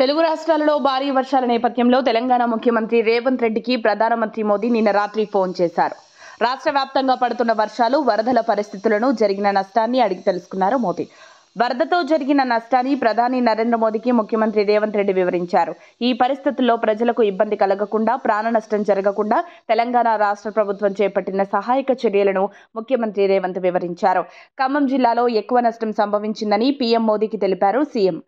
తెలుగు రాష్ట్రాలలో భారీ వర్షాల నేపథ్యంలో తెలంగాణ ముఖ్యమంత్రి రేవంత్ రెడ్డికి ప్రధానమంత్రి మోదీ నిన్న రాత్రి ఫోన్ చేశారు. రాష్ట్ర వ్యాప్తంగా పడుతున్న వర్షాలు వరదల పరిస్థితులను జరిగిన నష్టాన్ని అడిగి తెలుసుకున్నారు మోదీ. వరదతో జరిగిన నష్టాన్ని ప్రధాని నరేంద్ర మోదీకి ముఖ్యమంత్రి రేవంత్ రెడ్డి వివరించారు. ఈ పరిస్థితుల్లో ప్రజలకు ఇబ్బంది కలగకుండా ప్రాణ నష్టం జరగకుండా తెలంగాణ రాష్ట్ర ప్రభుత్వం చేపట్టిన సహాయక చర్యలను ముఖ్యమంత్రి రేవంత్ వివరించారు. ఖమ్మం జిల్లాలో ఎక్కువ నష్టం సంభవించిందని పీఎం మోదీకి తెలిపారు సీఎం.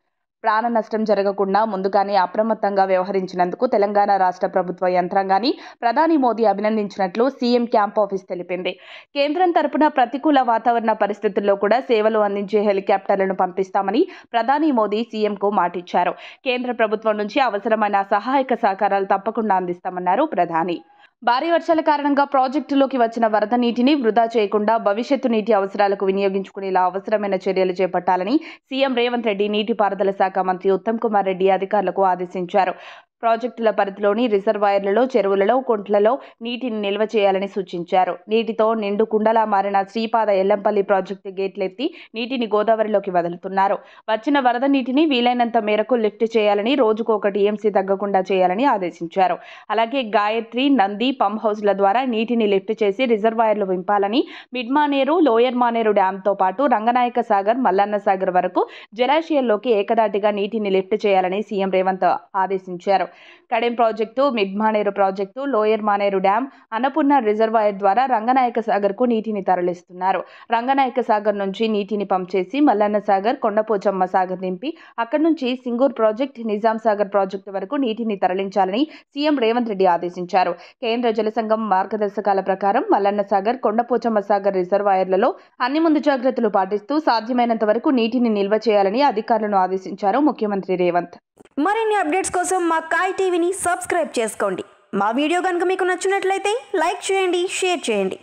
ప్రాణ నష్టం జరగకుండా ముందుగానే అప్రమత్తంగా వ్యవహరించినందుకు తెలంగాణ రాష్ట్ర ప్రభుత్వ యంత్రాంగాన్ని ప్రధాని మోదీ అభినందించినట్లు సీఎం క్యాంప్ ఆఫీస్ తెలిపింది. కేంద్రం తరపున ప్రతికూల వాతావరణ పరిస్థితుల్లో కూడా సేవలు అందించే హెలికాప్టర్లను పంపిస్తామని ప్రధాని మోదీ సీఎంకు మాటిచ్చారు. కేంద్ర ప్రభుత్వం నుంచి అవసరమైన సహాయక సహకారాలు తప్పకుండా అందిస్తామన్నారు ప్రధాని. భారీ వర్షాల కారణంగా ప్రాజెక్టులోకి వచ్చిన వరద నీటిని వృధా చేయకుండా భవిష్యత్తు నీటి అవసరాలకు వినియోగించుకునేలా అవసరమైన చర్యలు చేపట్టాలని సీఎం రేవంత్ రెడ్డి నీటిపారుదల శాఖ మంత్రి ఉత్తమ్ కుమార్ రెడ్డి అధికారులకు ఆదేశించారు. ప్రాజెక్టుల పరిధిలోని రిజర్వాయర్లలో చెరువులలో కుంట్లలో నీటిని నిల్వ చేయాలని సూచించారు. నీటితో నిండు కుండలా మారిన శ్రీపాద ఎల్లంపల్లి ప్రాజెక్టు గేట్లెత్తి నీటిని గోదావరిలోకి వదులుతున్నారు. వచ్చిన వరద నీటిని వీలైనంత మేరకు లిఫ్ట్ చేయాలని రోజుకు ఒక టీఎంసీ తగ్గకుండా చేయాలని ఆదేశించారు. అలాగే గాయత్రి నంది పంప్ హౌస్ల ద్వారా నీటిని లిఫ్ట్ చేసి రిజర్వాయర్లు వింపాలని మిడ్ మానేరు లోయర్ మానేరు డ్యాంతో పాటు రంగనాయక సాగర్ మల్లన్న సాగర్ వరకు జలాశయాల్లోకి ఏకదాటిగా నీటిని లిఫ్ట్ చేయాలని సీఎం రేవంత్ ఆదేశించారు. Kadem project mid Maneru project lower Maneru dam Annapurna reservoir ద్వారా రంగనాయక సాగర్కు నీటిని తరలిస్తున్నారు. రంగనాయక సాగర్ నుంచి నీటిని పంప్ చేసి మల్లన్న సాగర్ కొండపోచమ్మ సాగర్ నింపి అక్కడి నుంచి సింగూర్ ప్రాజెక్ట్ నిజాం సాగర్ ప్రాజెక్టు వరకు నీటిని తరలించాలని సీఎం రేవంత్ రెడ్డి ఆదేశించారు. కేంద్ర జలసంఘం మార్గదర్శకాల ప్రకారం మల్లన్న సాగర్ కొండపోచమ్మ సాగర్ రిజర్వాయర్లలో అన్ని ముందు జాగ్రత్తలు పాటిస్తూ సాధ్యమైనంత వరకు నీటిని నిల్వ చేయాలని అధికారులను ఆదేశించారు ముఖ్యమంత్రి రేవంత్. మరిన్ని అప్డేట్స్ కోసం మా కాయ్ టీవీని సబ్స్క్రైబ్ చేసుకోండి. మా వీడియో కనుక మీకు నచ్చినట్లయితే లైక్ చేయండి షేర్ చేయండి.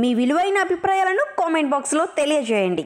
మీ విలువైన అభిప్రాయాలను కామెంట్ బాక్స్లో తెలియజేయండి.